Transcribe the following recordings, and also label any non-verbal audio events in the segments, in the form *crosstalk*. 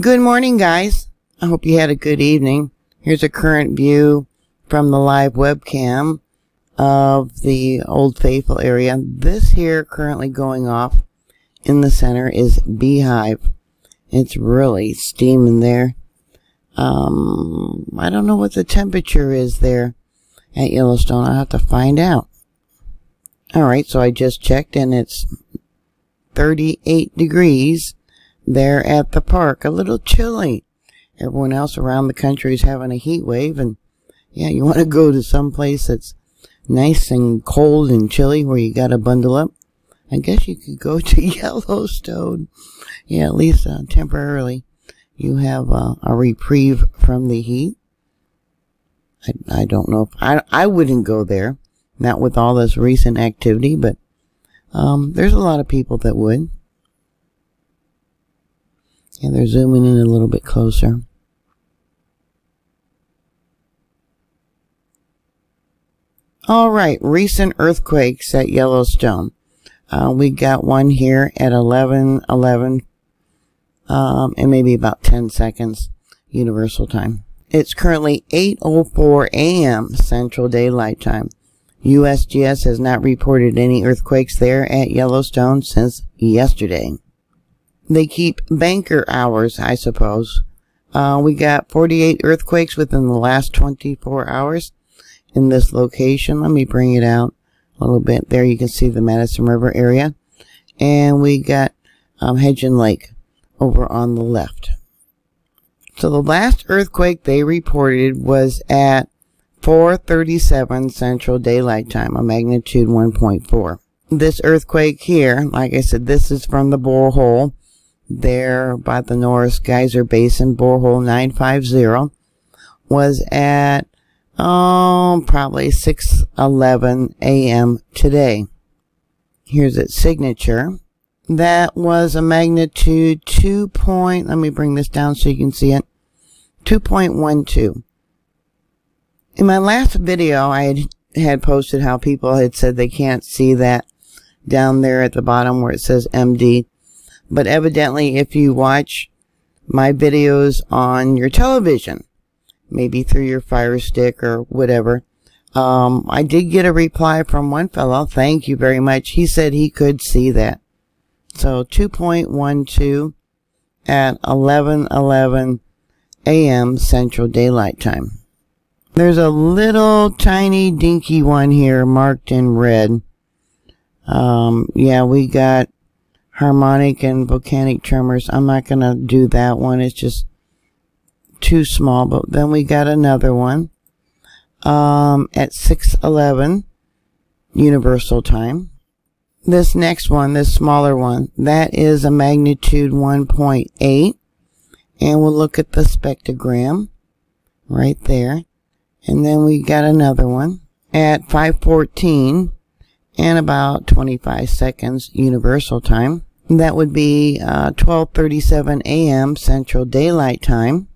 Good morning, guys. I hope you had a good evening. Here's a current view from the live webcam of the Old Faithful area. This here currently going off in the center is Beehive. It's really steaming there. Um, I don't know what the temperature is there at Yellowstone. I'll have to find out. Alright, so I just checked and it's 38 degrees there at the park. A little chilly. Everyone else around the country is having a heat wave and yeah, you *laughs* want to go to some place that's nice and cold and chilly where you got to bundle up. I guess you could go *laughs* to Yellowstone. Yeah, at least uh, temporarily. You have uh, a reprieve from the heat. I, I don't know if I, I wouldn't go there, not with all this recent activity, but um, there's a lot of people that would. And they're zooming in a little bit closer. All right, recent earthquakes at Yellowstone. Uh, we got one here at 11, 11, um, and maybe about 10 seconds universal time. It's currently 8.04 a.m. Central Daylight Time. USGS has not reported any earthquakes there at Yellowstone since yesterday. They keep banker hours, I suppose. Uh, we got 48 earthquakes within the last 24 hours in this location. Let me bring it out a little bit. There you can see the Madison River area. And we got um, Hebgen Lake over on the left. So the last earthquake they reported was at 437 Central Daylight Time, a magnitude 1.4. This earthquake here, like I said, this is from the borehole there by the Norris Geyser Basin, borehole 950, was at, oh, probably 6.11 a.m. today. Here's its signature. That was a magnitude 2 point, let me bring this down so you can see it, 2.12. In my last video, I had, had posted how people had said they can't see that down there at the bottom where it says MD. But evidently, if you watch my videos on your television, maybe through your Fire Stick or whatever, um, I did get a reply from one fellow. Thank you very much. He said he could see that. So 2.12 at 11:11 a.m. Central Daylight Time. There's a little tiny dinky one here marked in red. Um, yeah, we got harmonic and volcanic tremors. I'm not going to do that one. It's just too small. But then we got another one um, at 611 Universal Time. This next one, this smaller one, that is a magnitude 1.8. And we'll look at the spectrogram right there. And then we got another one at 514 and about 25 seconds universal time. That would be uh, 12:37 a.m. Central Daylight Time,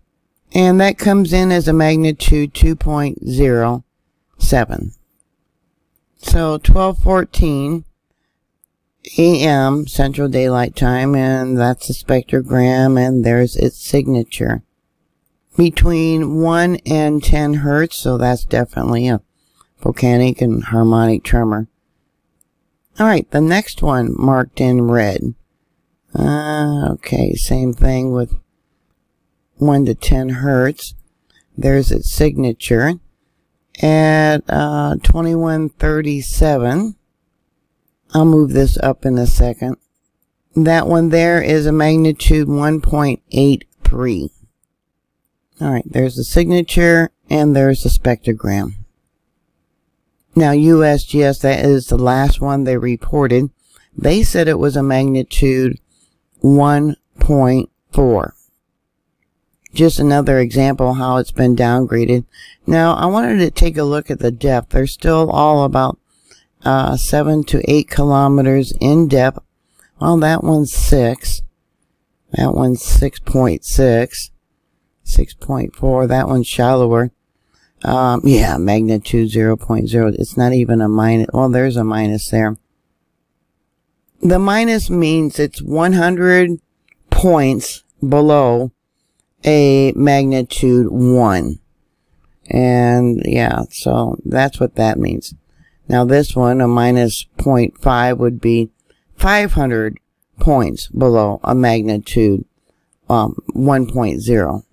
and that comes in as a magnitude 2.07. So 12:14 a.m. Central Daylight Time, and that's the spectrogram, and there's its signature between 1 and 10 hertz, so that's definitely a volcanic and harmonic tremor. Alright, the next one marked in red. Uh, okay, same thing with 1 to 10 hertz. There's its signature at uh, 2137. I'll move this up in a second. That one there is a magnitude 1.83. Alright, there's the signature and there's the spectrogram. Now USGS, that is the last one they reported. They said it was a magnitude 1.4. Just another example how it's been downgraded. Now I wanted to take a look at the depth. They're still all about uh, 7 to 8 kilometers in depth. Well, that one's 6. That one's 6.6. 6.4. That one's shallower. Um, yeah, magnitude 0.0. It's not even a minus. Well, there's a minus there. The minus means it's 100 points below a magnitude 1. And yeah, so that's what that means. Now this one, a minus 0.5 would be 500 points below a magnitude um, 1.0.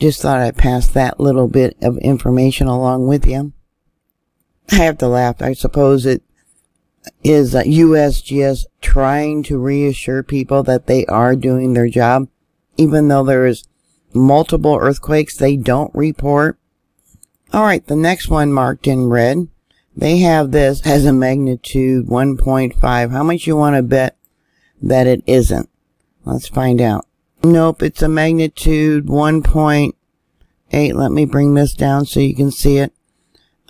Just thought I'd pass that little bit of information along with you. I have to laugh. I suppose it is uh, USGS trying to reassure people that they are doing their job, even though there is multiple earthquakes they don't report. All right, the next one marked in red. They have this as a magnitude 1.5. How much you want to bet that it isn't? Let's find out. Nope, it's a magnitude 1.8. Let me bring this down so you can see it.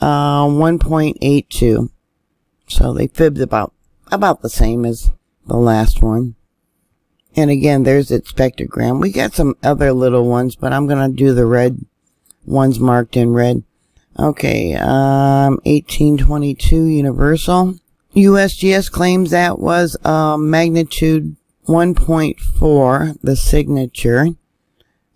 Uh, 1.82. So they fibbed about, about the same as the last one. And again, there's its spectrogram. We got some other little ones, but I'm going to do the red ones marked in red. Okay, um, 1822 Universal. USGS claims that was uh, magnitude 1.4, the signature.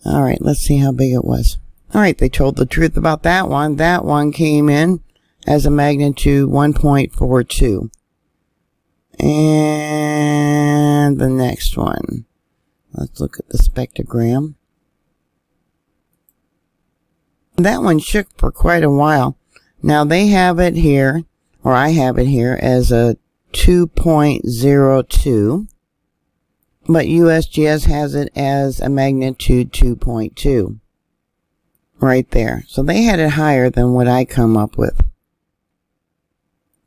All right, let's see how big it was. All right, they told the truth about that one. That one came in as a magnitude 1.42. And the next one. Let's look at the spectrogram. That one shook for quite a while. Now they have it here, or I have it here as a 2.02 but USGS has it as a magnitude 2.2 right there. So they had it higher than what I come up with.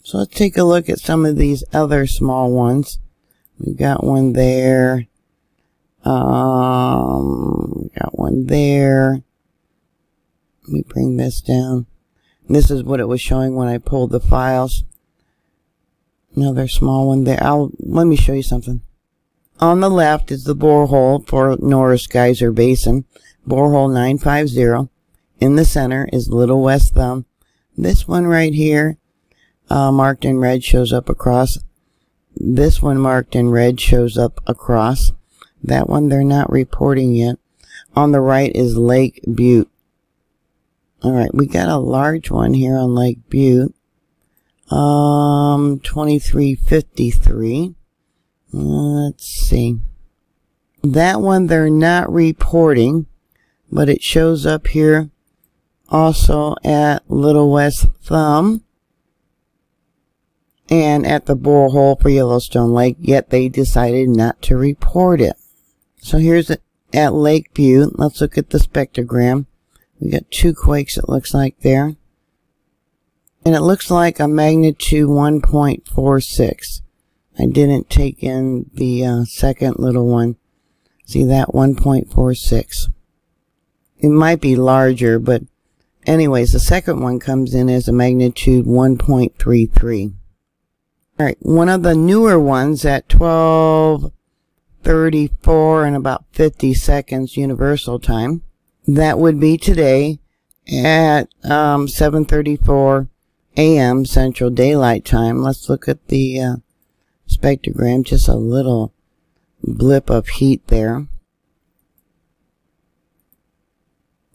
So let's take a look at some of these other small ones. We got one there. Um, we got one there. Let me bring this down. This is what it was showing when I pulled the files. Another small one there. I'll, let me show you something. On the left is the borehole for Norris Geyser Basin, borehole 950. In the center is Little West Thumb. This one right here, uh, marked in red, shows up across. This one marked in red shows up across. That one they're not reporting yet. On the right is Lake Butte. Alright, we got a large one here on Lake Butte. Um, 2353. Let's see. That one they're not reporting, but it shows up here also at Little West Thumb and at the borehole for Yellowstone Lake, yet they decided not to report it. So here's it at Lake Butte. Let's look at the spectrogram. We got two quakes it looks like there. And it looks like a magnitude 1.46. I didn't take in the uh, second little one. See that 1.46. It might be larger, but anyways, the second one comes in as a magnitude 1.33. Alright, one of the newer ones at 1234 and about 50 seconds universal time. That would be today at um, 7.34 a.m. Central Daylight Time. Let's look at the uh, spectrogram, just a little blip of heat there.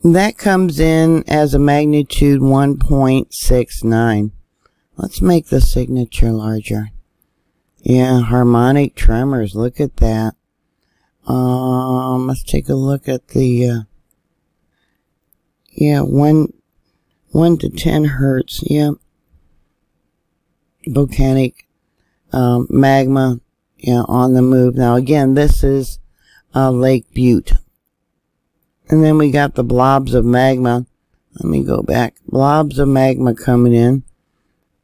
That comes in as a magnitude 1.69. Let's make the signature larger. Yeah, harmonic tremors. Look at that. Um, let's take a look at the, uh, yeah, one, one to ten hertz. Yeah. Volcanic um, magma you know, on the move. Now again, this is uh, Lake Butte. And then we got the blobs of magma. Let me go back. Blobs of magma coming in.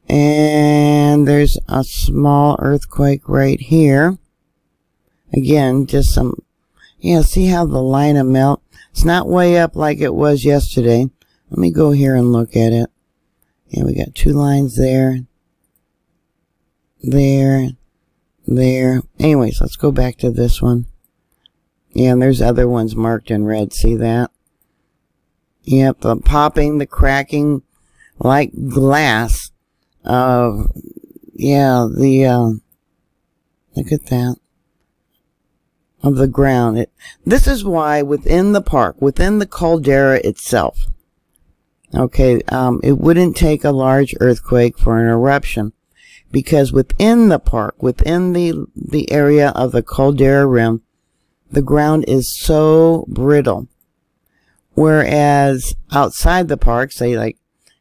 And there's a small earthquake right here. Again, just some, yeah, see how the line of melt? It's not way up like it was yesterday. Let me go here and look at it. Yeah, we got two lines there there, there. Anyways, let's go back to this one. Yeah, and there's other ones marked in red. See that? Yep, the popping, the cracking, like glass of, yeah, the, uh, look at that. of the ground. It, this is why within the park, within the caldera itself, okay, um, it wouldn't take a large earthquake for an eruption because within the park, within the, the area of the caldera rim, the ground is so brittle. Whereas outside the park, say like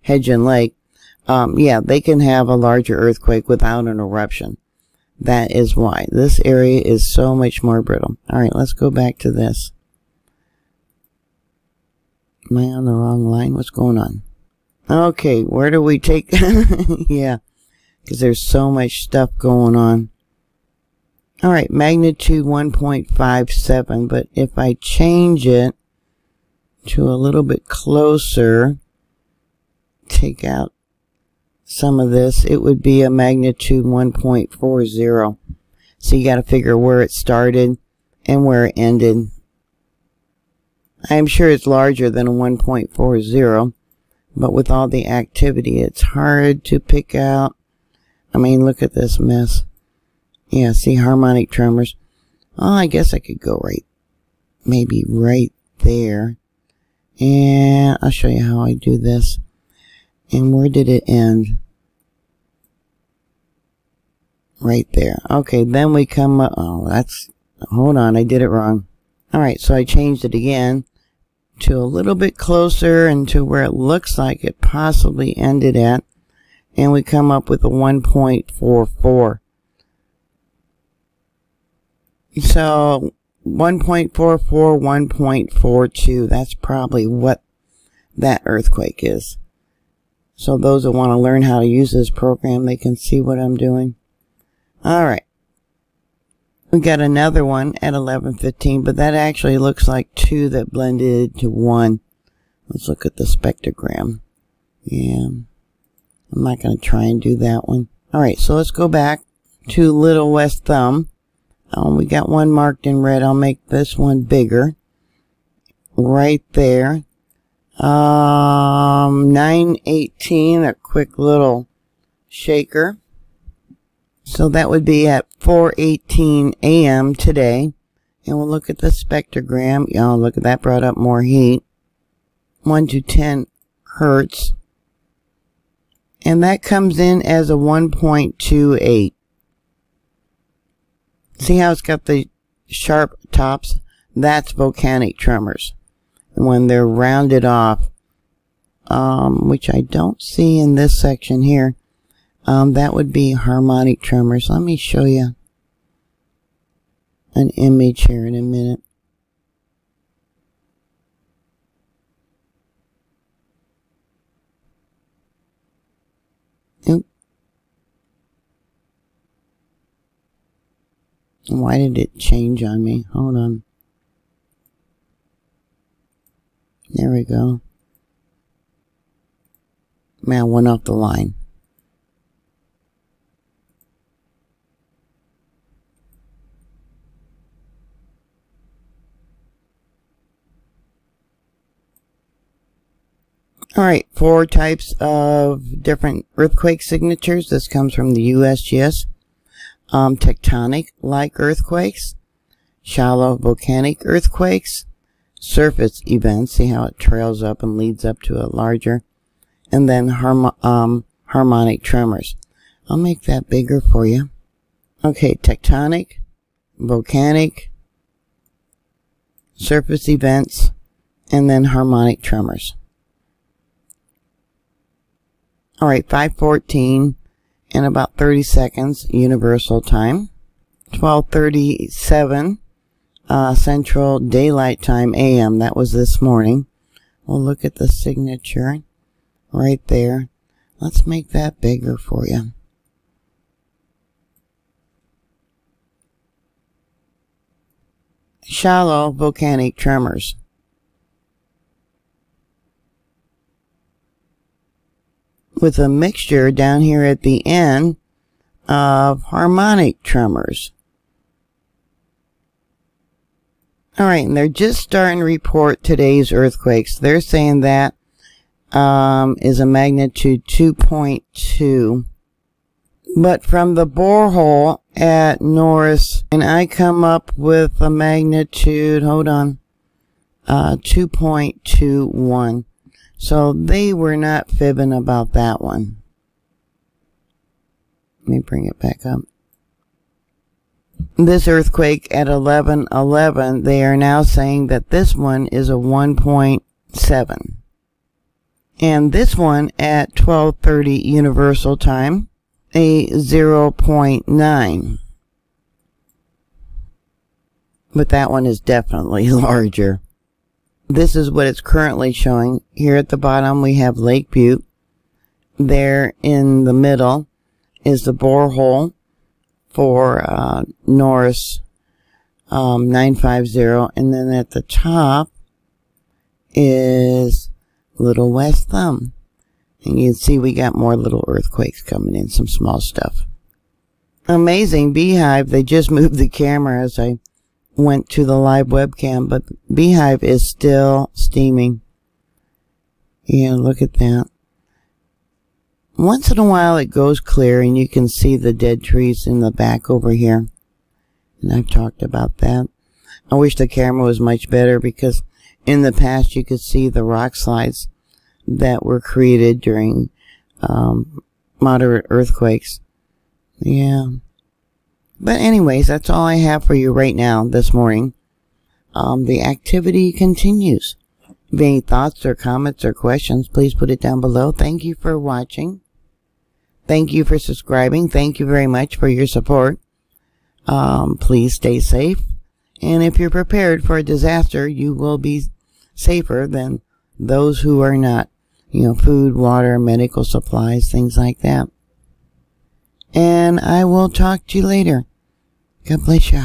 Hebgen Lake, um, yeah, they can have a larger earthquake without an eruption. That is why. This area is so much more brittle. Alright, let's go back to this. Am I on the wrong line? What's going on? Okay, where do we take... *laughs* yeah, because there's so much stuff going on. Alright, magnitude 1.57, but if I change it to a little bit closer, take out some of this, it would be a magnitude 1.40. So you got to figure where it started and where it ended. I'm sure it's larger than a 1.40, but with all the activity, it's hard to pick out. I mean, look at this mess. Yeah, see harmonic tremors. Oh, I guess I could go right, maybe right there. And I'll show you how I do this. And where did it end? Right there. Okay, then we come up. Oh, that's. Hold on, I did it wrong. Alright, so I changed it again to a little bit closer and to where it looks like it possibly ended at. And we come up with a 1.44. So 1.44, 1.42, that's probably what that earthquake is. So those that want to learn how to use this program, they can see what I'm doing. Alright. We got another one at 11.15, but that actually looks like two that blended to one. Let's look at the spectrogram. Yeah. I'm not going to try and do that one. Alright, so let's go back to Little West Thumb. Um, we got one marked in red. I'll make this one bigger. Right there. Um, 918, a quick little shaker. So that would be at 4.18 a.m. today. And we'll look at the spectrogram. Y'all, look at that brought up more heat. 1 to 10 hertz. And that comes in as a 1.28. See how it's got the sharp tops? That's volcanic tremors when they're rounded off, um, which I don't see in this section here, um, that would be harmonic tremors. Let me show you an image here in a minute. Why did it change on me? Hold on. There we go. Man went off the line. Alright, four types of different earthquake signatures. This comes from the USGS. Um, tectonic-like earthquakes, shallow volcanic earthquakes, surface events. See how it trails up and leads up to a larger. And then harmo um, harmonic tremors. I'll make that bigger for you. Okay, tectonic, volcanic, surface events, and then harmonic tremors. Alright, 514 in about 30 seconds, universal time. 1237 uh, Central Daylight Time AM. That was this morning. We'll look at the signature right there. Let's make that bigger for you. Shallow volcanic tremors. With a mixture down here at the end of harmonic tremors. All right, and they're just starting to report today's earthquakes. They're saying that um, is a magnitude 2.2. But from the borehole at Norris, and I come up with a magnitude, hold on, uh, 2.21. So they were not fibbing about that one. Let me bring it back up. This earthquake at 1111, they are now saying that this one is a 1.7. And this one at 1230 Universal Time, a 0.9. But that one is definitely *laughs* larger. This is what it's currently showing. Here at the bottom we have Lake Butte. There in the middle is the borehole for uh, Norris um, 950. And then at the top is Little West Thumb. And you can see we got more little earthquakes coming in, some small stuff. Amazing beehive. They just *laughs* moved the camera as I went to the live webcam, but beehive is still steaming. Yeah, look at that. Once in a while it goes clear and you can see the dead trees in the back over here. And I've talked about that. I wish the camera was much better because in the past you could see the rock slides that were created during um, moderate earthquakes. Yeah. But anyways, that's all I have for you right now this morning. Um, the activity continues. If any thoughts or comments or questions, please put it down below. Thank you for watching. Thank you for subscribing. Thank you very much for your support. Um, please stay safe. And if you're prepared for a disaster, you will be safer than those who are not. You know, food, water, medical supplies, things like that. And I will talk to you later. God bless you.